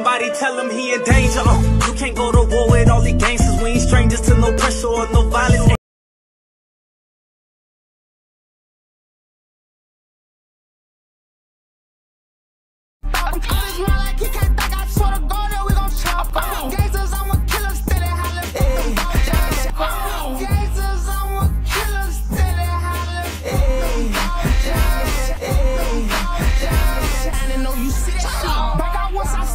Somebody tell him he in danger. Uh, you can't go to war with all these gangsters. We ain't strangers to no pressure or no violence.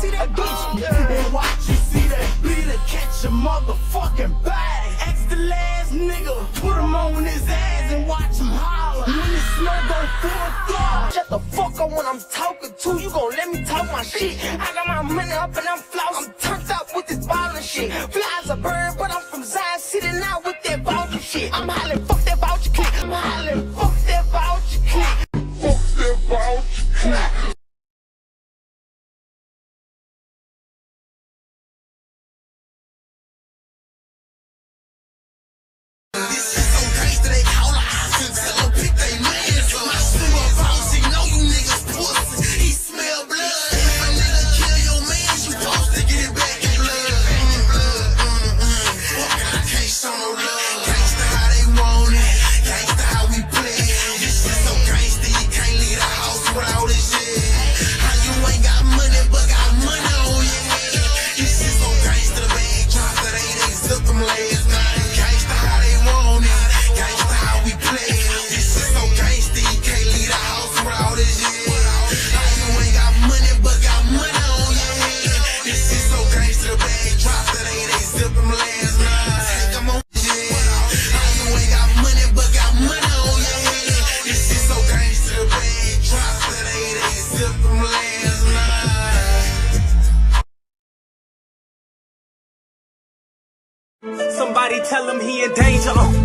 See that bitch. And watch you see that bleeder catch a motherfucking bag. Ask the last nigga, put him on his ass and watch him holler. When the snow go full throttle. Shut the fuck up when I'm talking to you. Gon' let me talk my shit. I got my money up and I'm floss. I'm turned up with this ball and shit. Flies a bird, but I'm from Zion City now with that voucher shit. I'm hollering, fuck that voucher click. I'm hollering, fuck that voucher click. Fuck that voucher click. Somebody tell him he in danger. Uh,